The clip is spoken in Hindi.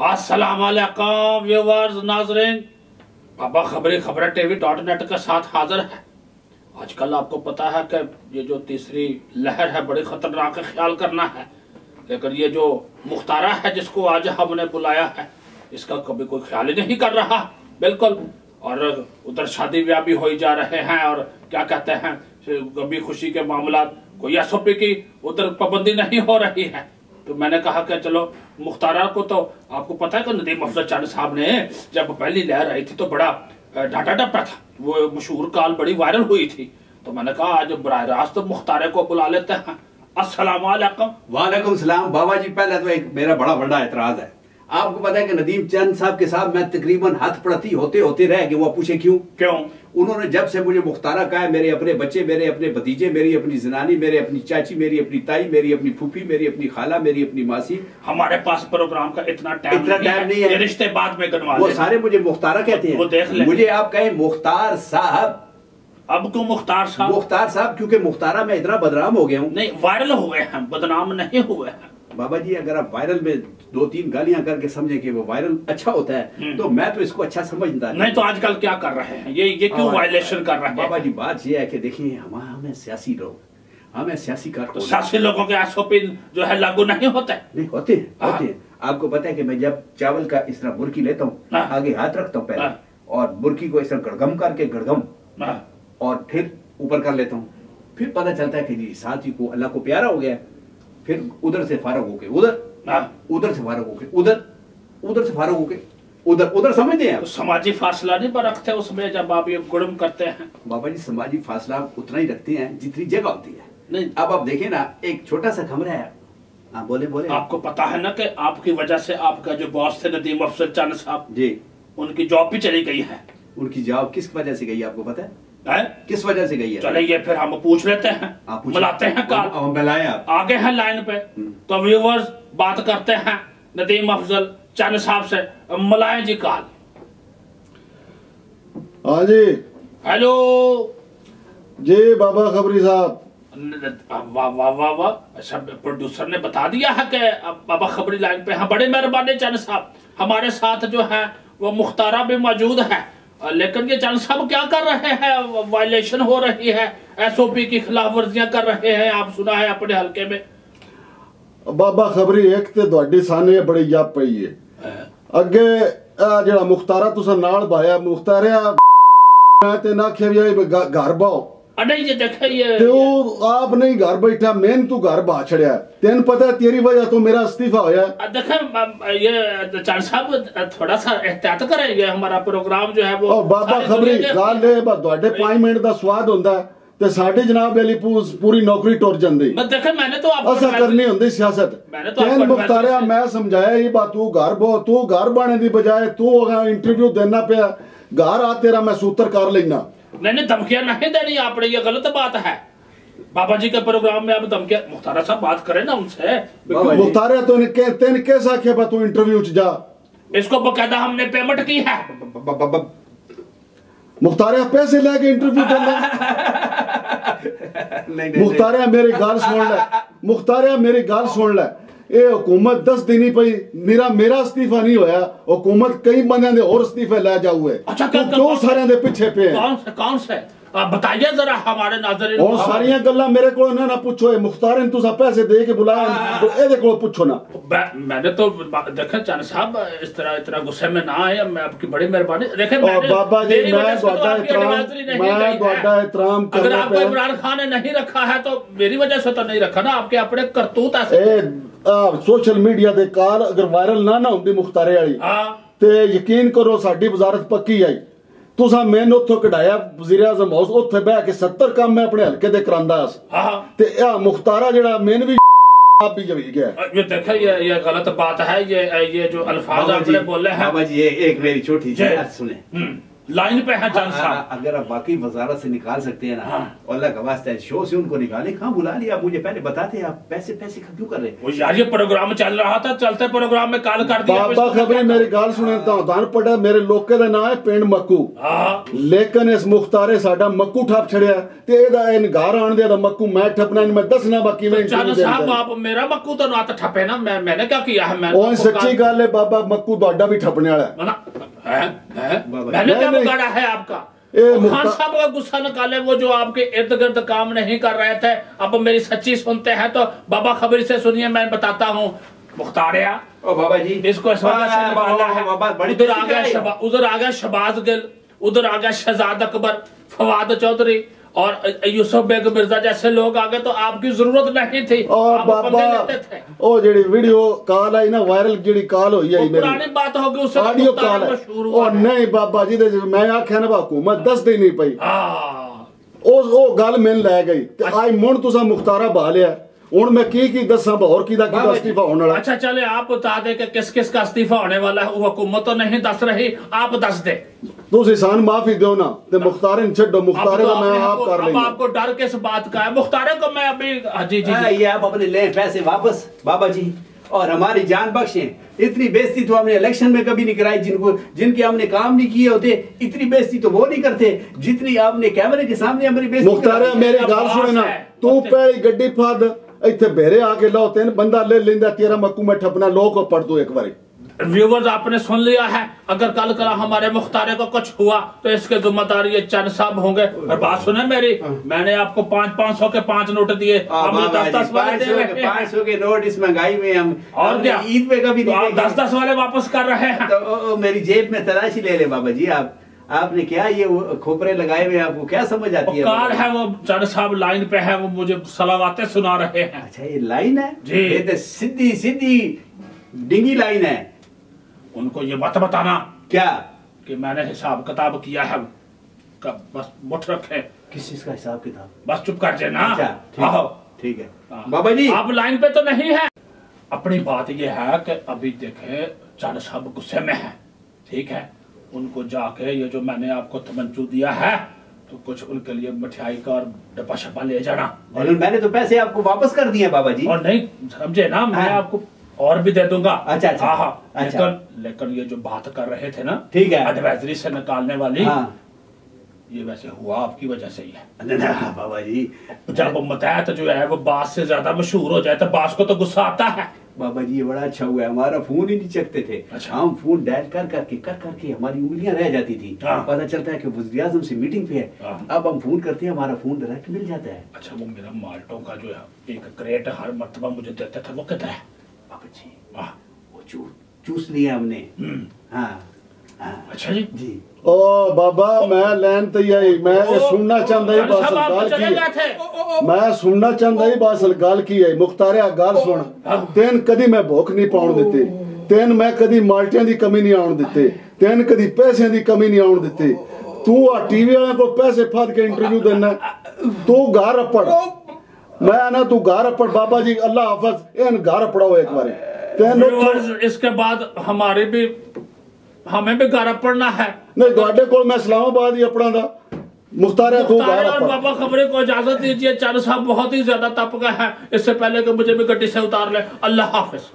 अस्सलाम वालेकुम व्यूअर्स नाजरीन। बाबा खबरी, खबर टीवी डॉट नेट के साथ हाजिर है। आजकल आपको पता है कि ये जो तीसरी लहर है, बड़ी खतरनाक है ख्याल करना है। लेकिन ये जो मुख्तारा है, जिसको आज हमने बुलाया है, इसका कभी कोई ख्याल ही नहीं कर रहा। बिल्कुल। और उधर शादी ब्याह भी हो ही जा रहे हैं और क्या कहते हैं, कभी खुशी के मामला कोई एस की उधर पाबंदी नहीं हो रही है। तो मैंने कहा कि चलो, मुख्तारा को तो आपको पता है कि नदीम अफजल चंद साहब ने जब पहली लहर आई थी तो बड़ा डाटा डपटा था। वो मशहूर काल बड़ी वायरल हुई थी। तो मैंने कहा, आज बरह रास्त तो मुख्तारे को बुला लेते हैं। वालेकुम। वालेकुम सलाम। बाबा जी, पहले तो एक मेरा बड़ा बड़ा एतराज़ है। आपको पता है कि नदीम चंद साहब के साथ मैं तकरीबन हथ पड़ती होते होते रह गए वो पूछे क्यों? क्यों? उन्होंने जब से मुझे मुख्तारा कहा है मेरे अपने बच्चे मेरे अपने भतीजे मेरी अपनी जनानी मेरे अपनी चाची मेरी अपनी ताई मेरी अपनी फूफी मेरी अपनी खाला मेरी अपनी मासी हमारे पास प्रोग्राम का इतना टाइम इतना टाइम नहीं है। रिश्ते बाद में गनवा वो सारे मुझे मुख्तारा कहते हैं। वो देख मुझे आप कहें मुख्तार साहब। अब क्यों मुख्तार साहब? मुख्तार साहब क्योंकि मुख्तारा में इतना बदनाम हो गया हूँ। नहीं वायरल हुए हैं बदनाम नहीं हुए हैं। बाबा जी अगर आप वायरल में दो तीन गालियाँ करके समझे कि वो वायरल अच्छा होता है हम्म। तो मैं तो इसको अच्छा समझता नहीं तो आजकल क्या कर रहे हैं ये ये क्यों वायलेशन कर रहे हैं बाबा जी बात ये है कि देखिए हम हमें सियासी लोग हमें सियासी कर तो सियासी लोगों के एसओपी जो है लागू नहीं होते नहीं होते हैं हाँ। होते हैं आपको पता है कि मैं जब चावल का इस तरह बुरकी लेता हूँ हाँ। आगे हाथ रखता हूँ पहले हाँ। और बुरकी को इस तरह गड़गम करके गड़गम हाँ, और फिर ऊपर कर लेता हूँ फिर पता चलता है कि जी साथी को अल्लाह को प्यारा हो गया है। फिर उधर से फारग होके उधर हाँ। उधर से फारग होके उधर उधर से फारग होके उधर उधर समझते हैं तो समाजी फासला नहीं बरखते उसमें जब आप ये गुड़म करते हैं। बाबा जी समाजी फासला उतना ही रखते हैं जितनी जगह होती है। नहीं। अब आप देखें ना एक छोटा सा कमरा है। हाँ बोले बोले। आपको पता है ना कि आपकी वजह से आपका जो बॉस थे नदीम अफसर चंद साहब जी। उनकी जॉब भी चली गई है। उनकी जॉब किस वजह से गई आपको पता है? हैं? किस वजह से गई है? चले ये फिर हम पूछ लेते हैं। बुलाते हैं कॉल। हम बुलाएँ आप। आगे हैं लाइन पे। हम्म। तो व्यूवर्स बात करते हैं नदीम अफजल चंद साहब से। मलाए जी कॉल। हाँ जी। हेलो। जी बाबा खबरी साहब। वाह वाह वाह वाह। सब प्रोड्यूसर ने बता दिया है कि बाबा खबरी लाइन पे हैं। बड़े मेहरबानी चंद साहब। हमारे साथ जो है वो मुख्तारा भी मौजूद है। लेकिन ये चंद साहब क्या कर रहे हैं वायलेशन हो रही है एसओपी की खिलाफ वर्जियां कर रहे हैं आप सुना है अपने हल्के में ਬਾਬਾ ਖਬਰੀ ਇੱਕ ਤੇ ਤੁਹਾਡੀ ਸਾਨੇ ਬੜੀ ਜੱਪ ਪਈ ਏ ਅੱਗੇ ਆ ਜਿਹੜਾ ਮੁਖਤਾਰਾ ਤੁਸੀਂ ਨਾਲ ਭਾਇਆ ਮੁਖਤਾਰਿਆ ਮੈਂ ਤੇ ਨਾ ਆਖਿਆ ਵੀ ਇਹ ਗ- ਘਰ ਬਾਓ ਅਡਾਈ ਜੇ ਦੇਖਾਈਏ ਤੇ ਉਹ ਆਪ ਨਹੀਂ ਘਰ ਬੈਠਾ ਮੈਨ ਤੂੰ ਘਰ ਬਾ ਛੜਿਆ। ਤੈਨੂੰ ਪਤਾ ਤੇਰੀ ਵਜ੍ਹਾ ਤੋਂ ਮੇਰਾ ਅਸਤੀਫਾ ਹੋਇਆ। ਆ ਦੇਖਾ ਇਹ ਚਾਰ ਸਾਹਿਬ ਥੋੜਾ ਸਾ ਇhtiyat ਕਰਾਂਗੇ ਹਮਾਰਾ ਪ੍ਰੋਗਰਾਮ ਜੋ ਹੈ ਉਹ ਬਾਬਾ ਖਬਰੀ ਗੱਲ ਹੈ ਬਸ ਤੁਹਾਡੇ 5 ਮਿੰਟ ਦਾ ਸਵਾਦ ਹੁੰਦਾ ਤੇ ਸਾਡੇ ਜਨਾਬ ਅਲੀ ਪੂਰੀ ਨੌਕਰੀ ਟੁੱਟ ਜਾਂਦੀ। ਮੈਂ ਦੇਖਾ ਮੈਨੇ ਤਾਂ ਆਪਕੋ ਅਸਰ ਕਰਨੀ ਹੁੰਦੀ ਸਿਆਸਤ। ਮੈਨੇ ਤਾਂ ਆਪਕੋ ਬਤਾਰਿਆ ਮੈਂ ਸਮਝਾਇਆ ਇਹ ਬਾਤ ਤੂੰ ਘਰ ਬੋ ਤੂੰ ਘਰ ਬਾਣੇ ਦੀ ਬਜਾਏ ਤੂੰ ਇੰਟਰਵਿਊ ਦੇਣਾ ਪਿਆ। ਘਰ ਆ ਤੇਰਾ ਮੈਂ ਸੂਤਰ ਕਰ ਲੈਣਾ मैंने धमकियाँ नहीं देनी आपने ये गलत बात है। बाबा जी के प्रोग्राम में आप धमकिया मुख्तारा साहब बात करें ना उनसे। मुख्तारा तो तेन कैसा तू इंटरव्यू जा। इसको बकायदा हमने पेमेंट की है। मुख्तारिया पैसे लेके इंटरव्यू करना। मुख्तारिया मेरी गाल सुन ले। मुख्तारिया मेरी गाल सुन ले। ਸੁਣ ਲੈ ਮੁਖਤਾਰਿਆ ਮੇਰੀ ਗੱਲ ਸੁਣ ਲੈ ਇਹ ਹਕੂਮਤ 10 ਦਿਨੀ ਪਈ ਮੇਰਾ ਮੇਰਾ ਅਸਤੀਫਾ ਨਹੀਂ ਹੋਇਆ ਹਕੂਮਤ ਕਈ ਬੰਦਿਆਂ ਦੇ ਹੋਰ ਅਸਤੀਫੇ ਲੈ ਜਾਊਏ अच्छा ਤੂੰ कौन ਕਿਉਂ ਸਾਰਿਆਂ ਦੇ ਪਿੱਛੇ ਪਿਆ कौन से कौन से आप बताइए जरा हमारे नाजरीन ਉਹ ਸਾਰੀਆਂ ਗੱਲਾਂ ਮੇਰੇ ਕੋਲ ਨਾ ਨਾ ਪੁੱਛੋ ਇਹ ਮੁਖਤਾਰ ਨੂੰ ਤੁਸੀਂ ਪੈਸੇ ਦੇ ਕੇ ਬੁਲਾਇਆ ਇਹਦੇ ਕੋਲ ਪੁੱਛੋ ਨਾ मैं- मैंने तो देखे चंद साहब इस तरह इतना गुस्से में ना आए मैं आपकी बड़ी मेहरबानी देखे और मैंने- बाबा जी, मेरी मैं वजह से तो ਤੁਹਾਡਾ आपकी एहतराम- advisory नहीं मैं गई है। ਤੁਹਾਡਾ एहतराम अगर करना आपको पे- इमरान खान ने नहीं रखा है तो मेरी वजह से तो नहीं रखा ना आपके अपने करतूत ऐसे ਇਹ ਸੋਸ਼ਲ ਮੀਡੀਆ ਤੇ ਕਾਲ ਅਗਰ ਵਾਇਰਲ ਨਾ ਨਾ ਹੁੰਦੀ ਮੁਖਤਾਰੇ ਵਾਲੀ हाँ ਤੇ ਯਕੀਨ ਕਰੋ ਸਾਡੀ ਵਜ਼ਾਰਤ ਪੱਕੀ ਆਈ ਤੁਸੀਂ ਮੈਨੂੰ ਉੱਥੋਂ ਕਢਾਇਆ ਵਜ਼ੀਰ ਆਜ਼ਮ ਹਾਊਸ ਉੱਥੇ ਬਹਿ ਕੇ 70 ਕੰਮ ਮੈਂ ਆਪਣੇ ਹਲਕੇ ਦੇ ਕਰਾਂਦਾ ਸੀ हाँ ਤੇ ਇਹ ਮੁਖਤਾਰਾ ਜਿਹੜਾ ਮੈਨੂੰ ਵੀ ਆਪ ਵੀ ਜਵੀ ਗਿਆ ये देखे ये ये गलत बात है ये ये जो अल्फाज बाबा जी आपने बोले हैं बाबा जी ये एक मेरी छोटी सी जय। बात सुने हम्म, लाइन पे है चंद हाँ, साहब अगर आप वाकई वजारत से निकाल सकते हैं ना हाँ। और अल्लाह का वास्ता है शो से उनको निकाले कहाँ बुला लिया आप मुझे पहले बताते आप पैसे पैसे क्यों कर रहे हैं वो यार ये प्रोग्राम चल रहा था चलते प्रोग्राम में काल कर दिया ਬਾਬਾ ਖਬਰੇ ਮੇਰੀ ਗੱਲ ਸੁਣੇ ਤਾਂ ਧਨ ਪੜਾ ਮੇਰੇ ਲੋਕੇ ਦਾ ਨਾਂ ਹੈ ਪਿੰਡ ਮੱਕੂ हाँ ਲੇਕਿਨ ਇਸ ਮੁਖਤਾਰੇ ਸਾਡਾ ਮੱਕੂ ਠੱਪ ਛੜਿਆ ਤੇ ਇਹਦਾ ਇਹ ਘਰ ਆਣ ਦੇ ਦਾ ਮੱਕੂ ਮੈਂ ਠੱਪਣਾ ਨਹੀਂ ਮੈਂ ਦੱਸਣਾ ਬਾਕੀ ਮੈਂ चंद interview साहब ਦੇਣਾ। आप मेरा मक्कू तो ना तो ठपे ना मैं मैंने क्या किया है मैं ਉਹ ਸੱਚੀ ਗੱਲ ਹੈ ਬਾਬਾ ਮੱਕੂ ਤੁਹਾਡਾ ਵੀ ਠੱਪਣੇ वाला है है? क्या। बिगाड़ा आपका? खान साहब का गुस्सा निकाले वो जो आपके इर्द गिर्द काम नहीं कर रहे थे अब मेरी सच्ची सुनते हैं तो बाबा खबरी से सुनिए मैं बताता हूँ। मुख्तारिया ओ बाबा जी। इसको उधर आ गया शबाज गिल उधर आ गया शहजाद अकबर फवाद चौधरी। और यूसुफ बेग मिर्ज़ा जैसे लोग आ गए तो आपकी ज़रूरत नहीं थी। और बाबा ओ जेडी वीडियो कॉल आई ना वायरल जेडी कॉल हुई है पुरानी बात हो गई उससे ऑडियो कॉल है। और नहीं बाबा जी मैं आख्या ना हुकूमत दस दिन नहीं पई। हाँ। ओ ओ गल मिल लै गई। अच्छा। आज मुण तुसा मुख्तारा बहा लिया ਹੁਣ ਮੈਂ ਕੀ ਕੀ ਦੱਸਾਂ ਬਾ ਹੋਰ ਕਿਦਾ ਕਿਦਾ ਬਾਬਾ ਜੀ, ਅਸਤੀਫਾ ਹੋਣ ਵਾਲਾ अच्छा चले आप बता दे कि किस किस का इस्तीफा होने वाला है वो हुकूमत तो नहीं दस रही आप दस दे ਤੁਸੀਂ ਸਾਨੂੰ ਮਾਫੀ ਦਿਓ ਨਾ ਤੇ ਮੁਖਤਾਰੇ ਨੂੰ ਛੱਡੋ अब ਮੁਖਤਾਰੇ तो ਦਾ मैं आपने- आप कर अब लेंगे आपको डर किस बात का है मुख्तारे को मैं अभी हाँ, जी जी, हाँ, जी ये आप अपने ले पैसे वापस बाबा जी और हमारी जान बख्शें इतनी बेइज्जती तो हमने इलेक्शन में कभी नहीं कराई जिनको जिनके हमने काम नहीं किए होते इतनी बेइज्जती तो वो नहीं करते जितनी आपने कैमरे के सामने हमारी बेइज्जती ਮੁਖਤਾਰੇ कराई। ਮੇਰੀ मेरा ਗੱਲ boss ਸੁਣੇ ਨਾ है। ਤੂੰ उसने- ਪਹਿਲੀ ਗੱਡੀ ਫੜ ਇੱਥੇ ਬੇਰੇ ਆ ਕੇ ਲਾਓ ਤੈਨੂੰ ਬੰਦਾ ਲੈ ਲੈਂਦਾ ਤੇਰਾ ਮੱਕੂ ਮੈਂ ਠੱਪਣਾ ਲੋਕ ਪੜ ਦੋ ਇੱਕ ਵਾਰੀ व्यूवर्स आपने सुन लिया है अगर कल कल हमारे मुख्तारे को कुछ हुआ तो इसके जिम्मेदार ये चंद साहब होंगे और बात सुने मेरी मैंने आपको पाँच पाँच सौ के पांच नोट दिए हाँ, हमने बाबा दस जी, दस वाले पाँच दे सौ रहे के हैं। पाँच सौ के नोट इस महंगाई में हम और हमने क्या ईद पे कभी तो नहीं आप देखे। दस दस वाले वापस कर रहे हैं तो ओ, ओ, मेरी जेब में तलाशी ले ले बाबा जी आप आपने क्या ये खोपरे लगाए हुए आपको क्या समझ आती है? कार है वो चंद साहब लाइन पे है वो मुझे सलावाते सुना रहे हैं। अच्छा ये लाइन है? जी। ये तो सीधी सीधी डिंगी लाइन है। उनको ये मत बताना क्या? कि मैंने हिसाब किताब किया है। कब? बस मुठ रखे। किस चीज़ का हिसाब किताब? बस चुप कर जाना। अच्छा ठीक हाँ। है। बाबा जी। आप लाइन पे तो नहीं है। अपनी बात ये है कि अभी देखे चंद साहब गुस्से में है। ठीक है? उनको जाके ये जो मैंने आपको तमंचू दिया है तो कुछ उनके लिए मिठाई का और डब्बा शब्बा ले जाना और मैंने तो पैसे आपको वापस कर दिए बाबा जी और नहीं समझे ना मैं हाँ। आपको और भी दे दूँगा अच्छा, अच्छा। हाँ हाँ अच्छा। लेकिन लेकिन ये जो बात कर रहे थे ना ठीक है। एडवाइजरी से निकालने वाली हाँ ये वैसे हुआ आपकी वजह से ही है ना, बाबा जी जब मतहत जो है वो बास से ज़्यादा मशहूर हो जाए तो बास को तो गुस्सा आता है बाबा जी ये बड़ा अच्छा हुआ है। हमारा फ़ोन ही नहीं चकते थे। अच्छा। हम फ़ोन डायल कर करके कर करके हमारी उंगलियाँ रह जाती थी। हाँ। पता चलता है कि वज़ीर आज़म से मीटिंग पे है। हाँ। अब हम फ़ोन करते हैं हमारा फ़ोन डायरेक्ट मिल जाता है। अच्छा वो मेरा माल्टों का जो है एक क्रेट हर मरतबा मुझे देते थे वो कितना है बाबा जी वो चूस लिया हमने। हम्म, हाँ हाँ। अच्छा जी। जी। ਓ ਬਾਬਾ ਮੈਂ ਲੈਣ ਤੇ ਹੀ ਆਈ ਮੈਂ ਇਹ ਸੁਣਨਾ ਚਾਹੁੰਦਾ ਹੀ चंद ਬਸ साहब, आप ਗੱਲ तो चले ਕੀ गए ਹੈ थे ਮੈਂ ਸੁਣਨਾ ਚਾਹੁੰਦਾ ਹੀ ਬਸ ਗੱਲ ਕੀ ਹੈ ਮੁਖਤਾਰਿਆ ਗੱਲ ਸੁਣ ਤੈਨ ਕਦੀ ਮੈਂ ਭੁੱਖ ਨਹੀਂ ਪਾਉਣ ਦਿੱਤੀ ਤੈਨ ਮੈਂ ਕਦੀ ਮਾਲਟਿਆਂ ਦੀ ਕਮੀ ਨਹੀਂ ਆਉਣ ਦਿੱਤੇ ਤੈਨ ਕਦੀ ਪੈਸਿਆਂ ਦੀ ਕਮੀ ਨਹੀਂ ਆਉਣ ਦਿੱਤੀ ਤੂੰ ਆ ਟੀਵੀ ਵਾਲਿਆਂ ਕੋਲ ਪੈਸੇ ਫੜ ਕੇ ਇੰਟਰਵਿਊ ਦੇਣਾ ਤੂੰ ਘਰ ਅਪੜ ਮੈਂ ਨਾ ਤੂੰ ਘਰ ਅਪੜ ਬਾਬਾ ਜੀ ਅੱਲਾ ਹਾਫਿਜ਼ ਇਹਨ ਘਰ ਅਪੜਾਓ ਇੱਕ ਵਾਰੀ ਤੈਨੂੰ Viewers, इसके बाद हमारे भी हमें भी घर पड़ना है ਨਹੀਂ ਤੁਹਾਡੇ ਕੋਲ ਮੈਂ ਇਸਲਾਮਾਬਾਦ ਹੀ ਅਪੜਾਂ ਦਾ ਮੁਖਤਾਰਿਆ ਤੂੰ मुख्तार ਘਰ और ਅਪੜ बाबा खबरें को इजाजत दीजिए चंद साहब बहुत ही ज्यादा तप गए हैं इससे पहले कि मुझे भी गड्डी से उतार ले अल्लाह हाफिज